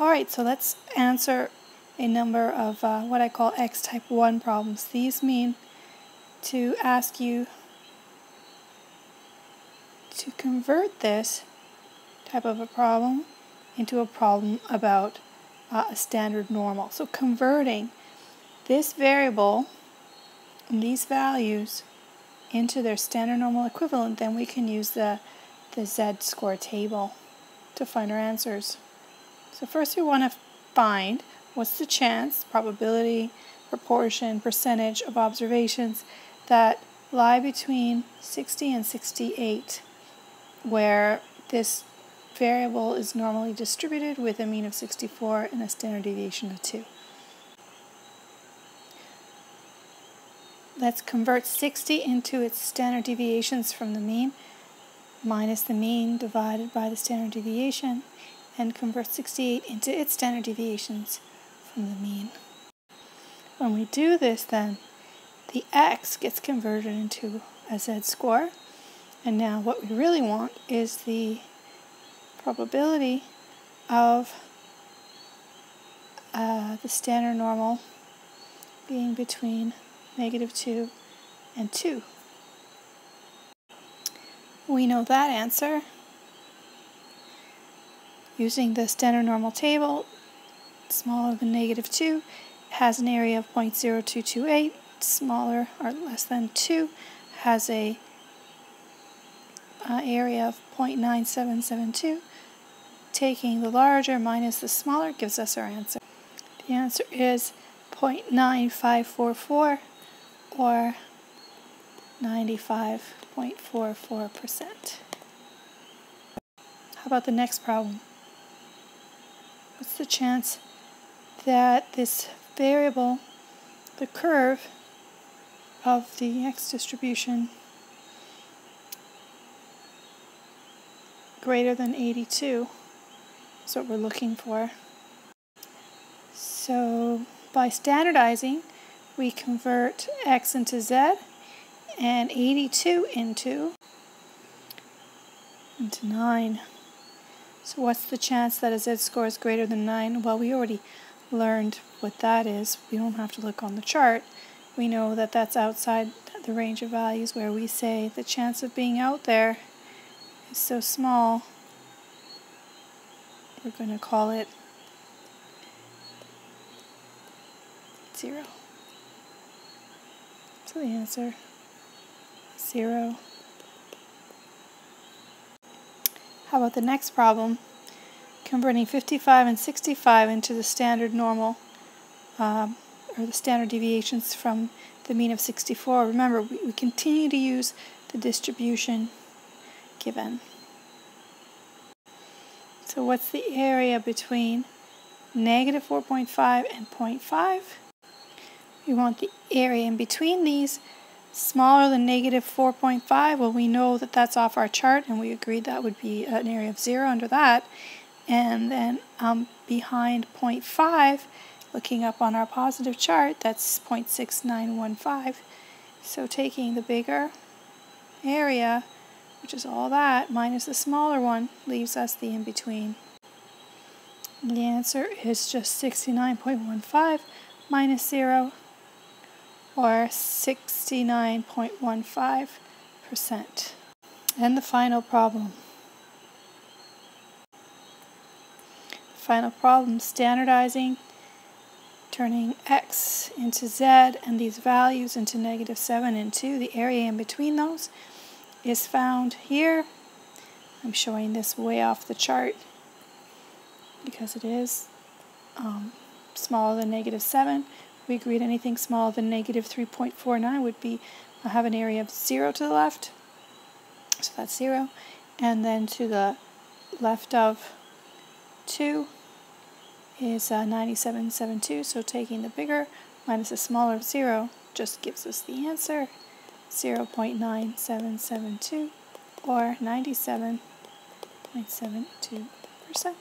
Alright, so let's answer a number of uh, what I call X type 1 problems. These mean to ask you to convert this type of a problem into a problem about uh, a standard normal. So converting this variable and these values into their standard normal equivalent, then we can use the, the z-score table to find our answers. So first we want to find what's the chance, probability, proportion, percentage of observations that lie between 60 and 68, where this variable is normally distributed with a mean of 64 and a standard deviation of 2. Let's convert 60 into its standard deviations from the mean minus the mean divided by the standard deviation and convert 68 into its standard deviations from the mean. When we do this then, the x gets converted into a z-score and now what we really want is the probability of uh, the standard normal being between negative 2 and 2. We know that answer using the standard normal table, smaller than negative 2, has an area of 0.0228, smaller or less than 2 has a uh, area of 0.9772. Taking the larger minus the smaller gives us our answer. The answer is 0.9544 or 95.44%. How about the next problem? What's the chance that this variable, the curve of the x distribution greater than 82 is what we're looking for. So by standardizing, we convert x into z and 82 into, into 9. So what's the chance that a z-score is greater than 9? Well, we already learned what that is. We don't have to look on the chart. We know that that's outside the range of values where we say the chance of being out there is so small, we're going to call it 0. So the answer, zero. How about the next problem? Converting 55 and 65 into the standard normal, um, or the standard deviations from the mean of 64. Remember, we, we continue to use the distribution given. So what's the area between negative 4.5 and 0.5? We want the area in between these smaller than negative 4.5. Well, we know that that's off our chart, and we agreed that would be an area of 0 under that. And then um, behind 0.5, looking up on our positive chart, that's 0.6915. So taking the bigger area, which is all that, minus the smaller one, leaves us the in-between. The answer is just 69.15 minus 0 or 69.15%. And the final problem. Final problem, standardizing, turning x into z and these values into negative 7 and 2. The area in between those is found here. I'm showing this way off the chart because it is um, smaller than negative 7 we agreed anything smaller than negative 3.49 would be uh, have an area of 0 to the left. So that's 0. And then to the left of 2 is uh, 9772. So taking the bigger minus the smaller of 0 just gives us the answer 0.9772 or 97.72%.